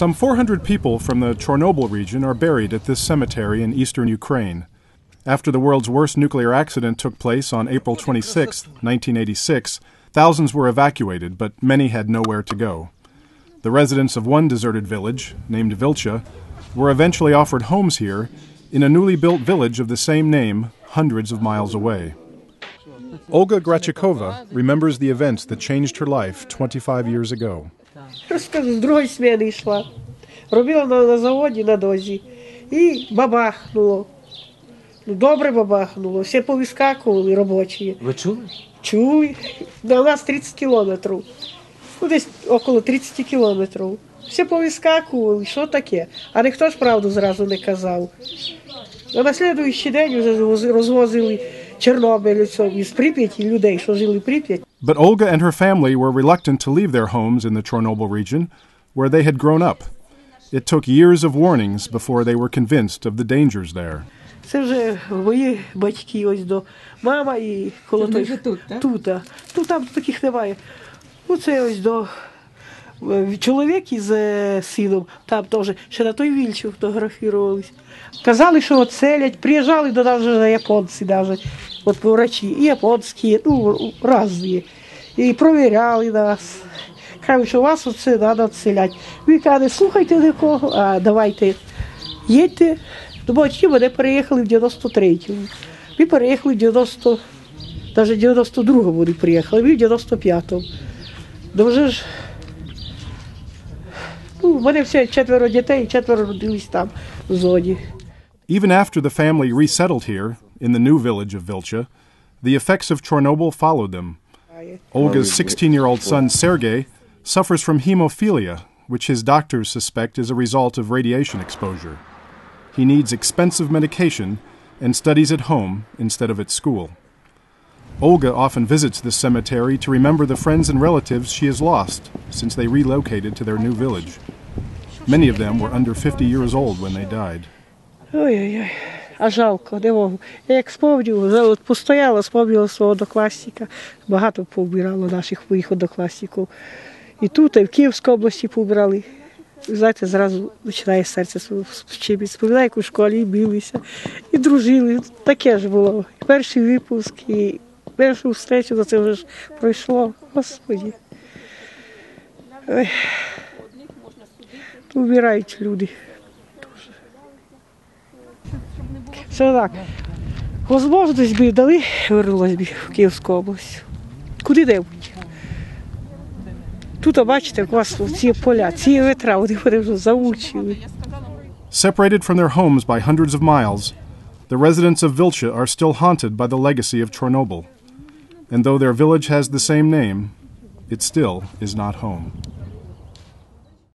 Some 400 people from the Chernobyl region are buried at this cemetery in eastern Ukraine. After the world's worst nuclear accident took place on April 26, 1986, thousands were evacuated, but many had nowhere to go. The residents of one deserted village, named Vilcha, were eventually offered homes here in a newly built village of the same name, hundreds of miles away. Olga Grachikova remembers the events that changed her life 25 years ago. Розкажу, з другої сміни йшла. Робила на, на заводі на дозі. І бабахнуло. Ну, добре бабахнуло. Всі повискакували робочі. Ви чули? Чули. До нас 30 кілометрів. Ну, десь около 30 кілометрів. Всі повискакували, що таке? А ніхто ж правду зразу не казав. А на слідуючий день вже розвозили чорнобильців із Прип'яті, людей, що жили в Прип'яті. But Olga and her family were reluctant to leave their homes in the Chernobyl region, where they had grown up. It took years of warnings before they were convinced of the dangers there. Це вже мої батьки ось до мама і коло Це той. вже тут, так? Тут, а. Тут там таких немає. Ну, це ось до е, чоловік із е, сином, там теж ще на той вільчі фотографувались. Казали, що от селять, приїжджали до нас вже японці навіть, От врачі, і японські, ну, різні. І провіряли нас. Кажуть, що вас оце треба відселяти. Ви кажете, слухайте нікого, а давайте їдьте. Ну, батьки мене переїхали в 93-му. Ми переїхали в 90, навіть в 92-му вони приїхали, ми в 95-му. Ну вже ж, ну, в мене все четверо дітей, четверо родились там, в зоні. Even after the family resettled here, in the new village of Vilcha, the effects of Chernobyl followed them. Olga's 16 year old son, Sergei, suffers from hemophilia, which his doctors suspect is a result of radiation exposure. He needs expensive medication and studies at home instead of at school. Olga often visits this cemetery to remember the friends and relatives she has lost since they relocated to their new village. Many of them were under 50 years old when they died. Oh yeah, yeah. А жалко, не можу. Я як от постояла, спомнила свого однокласника. Багато повбирало наших моїх однокласників. І тут, і в Київській області повбирали. Ви Знаєте, зразу починає серце чимось. Споминаю, як у школі билися і дружили. Таке ж було. Перший випуск, і першу встречу, то це вже ж пройшло. Господі. Ой. Вмирають люди. Це так. Би дали, вернулась Київську область. Куди. Тут, бачите, у вас ці поля, ці ветра, вони вже замучили. Separated from their homes by hundreds of miles, the residents of Vilcha are still haunted by the legacy of Chernobyl. And though their village has the same name, it still is not home.